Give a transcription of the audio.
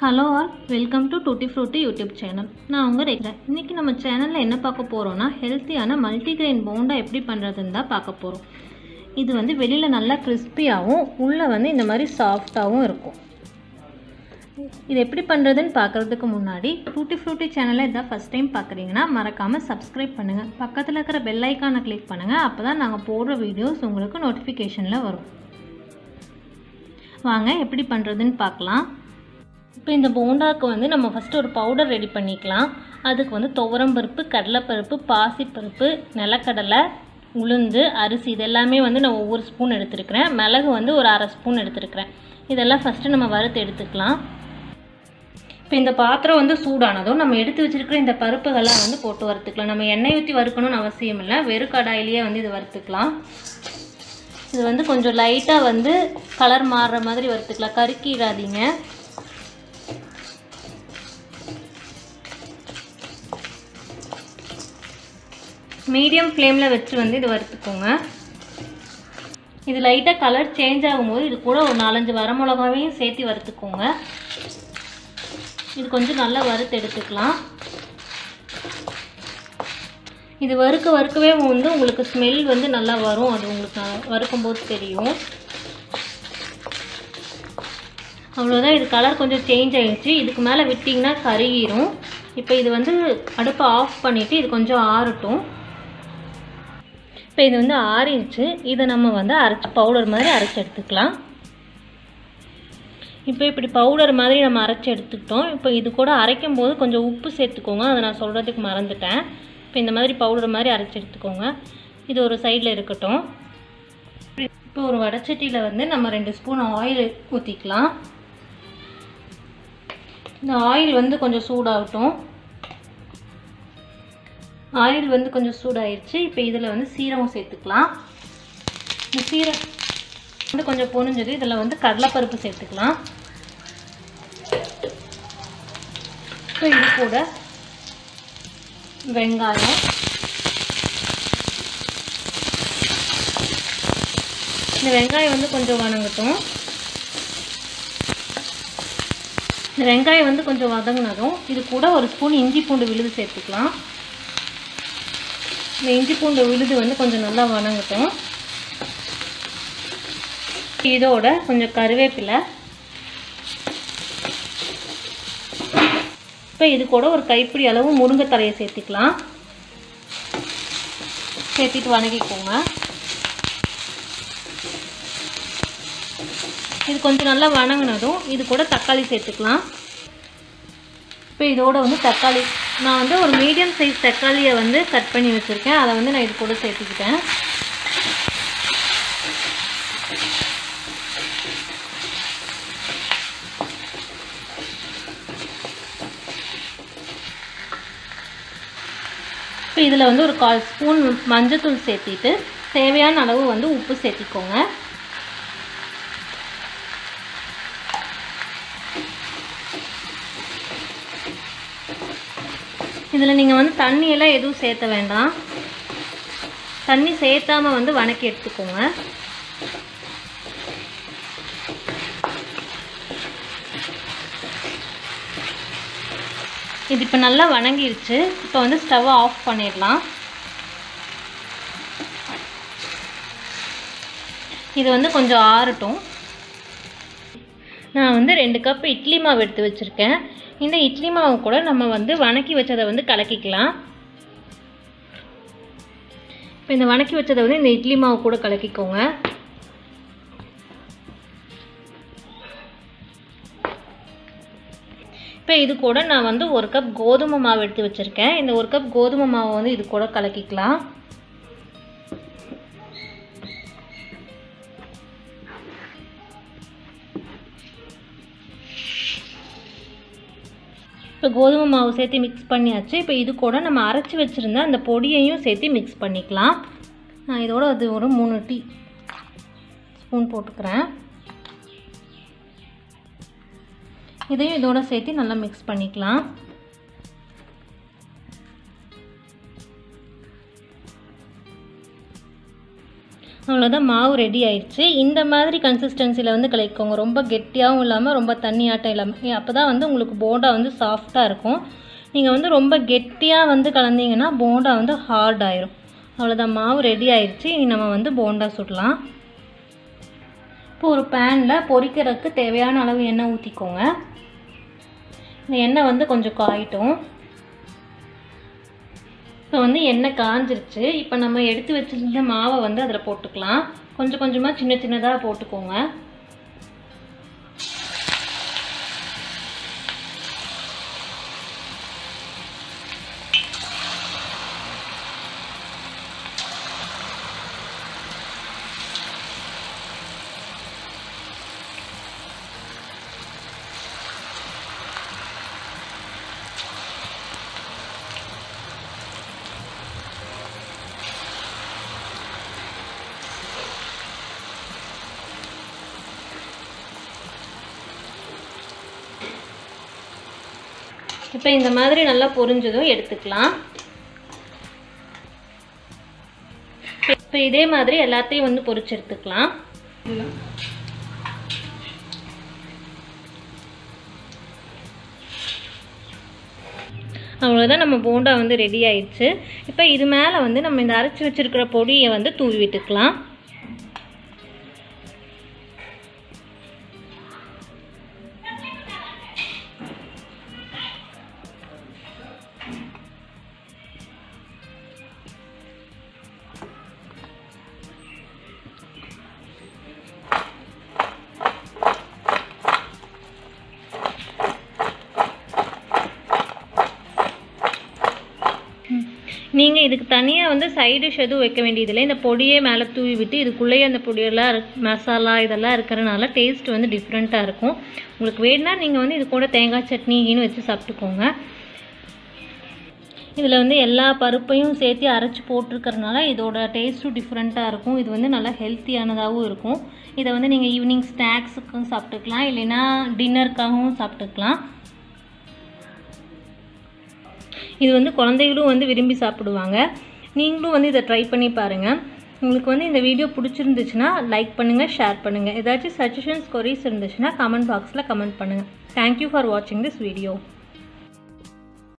Hello all welcome to Tutti Frutti YouTube channel நான் உங்கள் ரேக்கிறேன் இன்றைக்கி நம்ம சேனலில் என்ன பார்க்க போகிறோன்னா ஹெல்த்தியான மல்டிகிரெயின் போண்டா எப்படி பண்ணுறதுன்னு தான் பார்க்க போகிறோம் இது வந்து வெளியில் நல்லா கிறிஸ்பியாகவும் உள்ளே வந்து இந்த மாதிரி சாஃப்டாகவும் இருக்கும். இது எப்படி பண்ணுறதுன்னு பார்க்குறதுக்கு முன்னாடி டூட்டி ஃப்ரூட்டி சேனலை இதான் ஃபஸ்ட் டைம் பார்க்குறீங்கன்னா மறக்காமல் சப்ஸ்கிரைப் பண்ணுங்கள் பக்கத்தில் இருக்கிற பெல் ஐக்கானை கிளிக் பண்ணுங்கள் அப்போ தான் நாங்கள் போடுற வீடியோஸ் உங்களுக்கு நோட்டிஃபிகேஷனில் வரும். வாங்க எப்படி பண்ணுறதுன்னு பார்க்கலாம். இப்போ இந்த போண்டாவுக்கு வந்து நம்ம ஃபஸ்ட்டு ஒரு பவுடர் ரெடி பண்ணிக்கலாம். அதுக்கு வந்து துவரம்பருப்பு கடலைப்பருப்பு பாசிப்பருப்பு நிலக்கடலை உளுந்து அரிசி இதெல்லாமே வந்து நான் ஒவ்வொரு ஸ்பூன் எடுத்துருக்கிறேன். மிளகு வந்து ஒரு அரை ஸ்பூன் எடுத்துருக்கிறேன். இதெல்லாம் ஃபஸ்ட்டு நம்ம வறுத்து எடுத்துக்கலாம். இப்போ இந்த பாத்திரம் வந்து சூடானதும் நம்ம எடுத்து வச்சுருக்கிற இந்த பருப்புகள்லாம் வந்து போட்டு வறுத்துக்கலாம். நம்ம எண்ணெய் ஊற்றி வறுக்கணும்னு அவசியம் இல்லை. வெறும் கடாயிலேயே வந்து இது வறுத்துக்கலாம். இது வந்து கொஞ்சம் லைட்டாக வந்து கலர் மாறுற மாதிரி வறுத்துக்கலாம். கருக்கிடாதீங்க மீடியம் ஃப்ளேமில் வச்சு வந்து இது வறுத்துக்கோங்க. இது லைட்டாக கலர் சேஞ்ச் ஆகும்போது இது கூட ஒரு நாலஞ்சு வரமிளகாவையும் சேர்த்து வறுத்துக்கோங்க. இது கொஞ்சம் நல்லா வறுத்து எடுத்துக்கலாம். இது வறுக்க வறுக்கவே வந்து உங்களுக்கு ஸ்மெல் வந்து நல்லா வரும். அது உங்களுக்கு வறுக்கும் போது தெரியும். அவ்வளோதான் இது கலர் கொஞ்சம் சேஞ்ச் ஆகிடுச்சு இதுக்கு மேலே விட்டிங்கன்னா கருகிரும். இப்போ இது வந்து அடுப்பை ஆஃப் பண்ணிவிட்டு இது கொஞ்சம் ஆறட்டும். இப்போ இது வந்து ஆறிடுச்சு இதை நம்ம வந்து அரைச்சி பவுடர் மாதிரி அரைச்சி எடுத்துக்கலாம். இப்போ இப்படி பவுடர் மாதிரி நம்ம அரைச்சி எடுத்துக்கிட்டோம். இப்போ இது கூட அரைக்கும் போது கொஞ்சம் உப்பு சேர்த்துக்கோங்க. அதை நான் சொல்கிறதுக்கு மறந்துட்டேன். இப்போ இந்த மாதிரி பவுடர் மாதிரி அரைச்சி எடுத்துக்கோங்க. இது ஒரு சைடில் இருக்கட்டும். இப்போ ஒரு வடச்சட்டியில் வந்து நம்ம ரெண்டு ஸ்பூன் ஆயில் ஊற்றிக்கலாம் இந்த ஆயில் வந்து கொஞ்சம் சூடாகட்டும். ஆயில் வந்து கொஞ்சம் சூடாயிருச்சு. இப்போ இதில் வந்து சீரகம் சேர்த்துக்கலாம். இந்த சீரகம் வந்து கொஞ்சம் பொனிஞ்சது இதில் வந்து கடலைப்பருப்பு சேர்த்துக்கலாம். இப்போ இது கூட வெங்காயம். இந்த வெங்காயம் வந்து கொஞ்சம் வணங்கட்டும். இந்த வெங்காயம் வந்து கொஞ்சம் வதங்கினதும் இது கூட ஒரு ஸ்பூன் இஞ்சி பூண்டு விழுது சேர்த்துக்கலாம். இந்த இஞ்சி பூண்டு விழுது வந்து கொஞ்சம் நல்லா வணங்கட்டும். இதோட கொஞ்சம் கருவேப்பிலை. இப்போ இது கூட ஒரு கைப்பிடி அளவு முருங்கைத்தலையை சேர்த்துக்கலாம். சேர்த்துட்டு வணங்கிக்கோங்க. இது கொஞ்சம் நல்லா வணங்கினதும் இது கூட தக்காளி சேர்த்துக்கலாம். இப்போ இதோட வந்து தக்காளி நான் வந்து ஒரு மீடியம் சைஸ் தக்காளியை வந்து கட் பண்ணி வச்சுருக்கேன். அதை வந்து நான் இது கூட சேர்த்துக்கிட்டேன். இப்போ இதில் வந்து ஒரு கால் ஸ்பூன் மஞ்சத்தூள் சேர்த்திட்டு தேவையான அளவு வந்து உப்பு சேர்த்திக்கோங்க. இதில் நீங்கள் வந்து தண்ணியெல்லாம் எதுவும் சேர்த்த வேண்டாம். தண்ணி சேர்த்தாம வந்து வணக்கி எடுத்துக்கோங்க. இது இப்போ நல்லா வணங்கிருச்சு. இப்போ வந்து ஸ்டவ்வை ஆஃப் பண்ணிடலாம். இது வந்து கொஞ்சம் ஆறட்டும். நான் வந்து ரெண்டு கப் இட்லி மாவு எடுத்து வச்சுருக்கேன். இந்த இட்லி மாவு கூட நம்ம வந்து வணக்கி வச்சதை வந்து கலக்கிக்கலாம். இப்போ இந்த வணக்கி வச்சதை வந்து இந்த இட்லி மாவு கூட கலக்கிக்கோங்க. இப்போ இது கூட நான் வந்து ஒரு கப் கோதுமை மாவு எடுத்து வச்சுருக்கேன். இந்த ஒரு கப் கோதுமை மாவை வந்து இது கூட கலக்கிக்கலாம். இப்போ கோதுமை மாவு சேர்த்து மிக்ஸ் பண்ணியாச்சு. இப்போ இது கூட நம்ம அரைச்சி வச்சுருந்த அந்த பொடியையும் சேர்த்து மிக்ஸ் பண்ணிக்கலாம். நான் இதோட அது ஒரு மூணு டீ ஸ்பூன் போட்டுக்கிறேன். இதையும் இதோட சேர்த்து நல்லா மிக்ஸ் பண்ணிக்கலாம். அவ்வளோதான் மாவு ரெடி ஆயிடுச்சு. இந்த மாதிரி கன்சிஸ்டன்சியில் வந்து கலக்கிக்கோங்க. ரொம்ப கெட்டியாகவும் இல்லாமல் ரொம்ப தண்ணியாட்டம் இல்லாமல் அப்போ தான் வந்து உங்களுக்கு போண்டா வந்து சாஃப்டாக இருக்கும். நீங்கள் வந்து ரொம்ப கெட்டியாக வந்து கலந்தீங்கன்னா போண்டா வந்து ஹார்ட் ஆயிரும். அவ்வளோதான் மாவு ரெடி ஆயிடுச்சு. இனி நம்ம வந்து போண்டா சுடலாம். இப்போ ஒரு பேனில் பொரிக்கிறதுக்கு தேவையான அளவு எண்ணெய் ஊற்றிக்கோங்க இந்த எண்ணெய் வந்து கொஞ்சம் காயிட்டும். இப்போ வந்து எண்ணெய் காஞ்சிருச்சு. இப்போ நம்ம எடுத்து வச்சிருந்த மாவை வந்து அதில் போட்டுக்கலாம். கொஞ்சம் கொஞ்சமாக சின்ன சின்னதாக போட்டுக்கோங்க. இப்போ இந்த மாதிரி நல்லா பொரிஞ்சதும் எடுத்துக்கலாம். இப்போ இதே மாதிரி எல்லாத்தையும் வந்து பொரிச்சு எடுத்துக்கலாம். அவ்வளோதான் நம்ம போண்டா வந்து ரெடி ஆயிடுச்சு. இப்போ இது மேலே வந்து நம்ம இந்த அரைச்சி வச்சிருக்கிற பொடியை வந்து தூவி விட்டுக்கலாம். நீங்கள் இதுக்கு தனியாக வந்து சைடு டிஷ் எதுவும் வைக்க வேண்டியதில்லை. இந்த பொடியே மேலே தூவி விட்டு இதுக்குள்ளேயே அந்த பொடியெல்லாம் மசாலா இதெல்லாம் இருக்கிறனால டேஸ்ட் வந்து டிஃப்ரெண்ட்டாக இருக்கும். உங்களுக்கு வேணும்னா நீங்கள் வந்து இது கூட தேங்காய் சட்னின்னு வச்சு சாப்பிட்டுக்கோங்க. இதில் வந்து எல்லா பருப்பையும் சேர்த்து அரைச்சி போட்டிருக்கறனால இதோட டேஸ்ட்டும் டிஃப்ரெண்ட்டாக இருக்கும். இது வந்து நல்லா ஹெல்த்தியானதாகவும் இருக்கும். இதை வந்து நீங்கள் ஈவினிங் ஸ்நாக்ஸுக்கும் சாப்பிட்டுக்கலாம். இல்லைன்னா டின்னருக்காகவும் சாப்பிட்டுக்கலாம். இது வந்து குழந்தைகளும் வந்து விரும்பி சாப்பிடுவாங்க. நீங்களும் வந்து இதை ட்ரை பண்ணி பாருங்கள் உங்களுக்கு வந்து இந்த வீடியோ பிடிச்சிருந்துச்சுன்னா லைக் பண்ணுங்கள் ஷேர் பண்ணுங்கள் ஏதாச்சும் சஜஷன்ஸ் கொரிஸ் இருந்துச்சுன்னா கமெண்ட் பாக்ஸில் கமெண்ட் பண்ணுங்கள் தேங்க்யூ ஃபார் வாட்சிங் திஸ் வீடியோ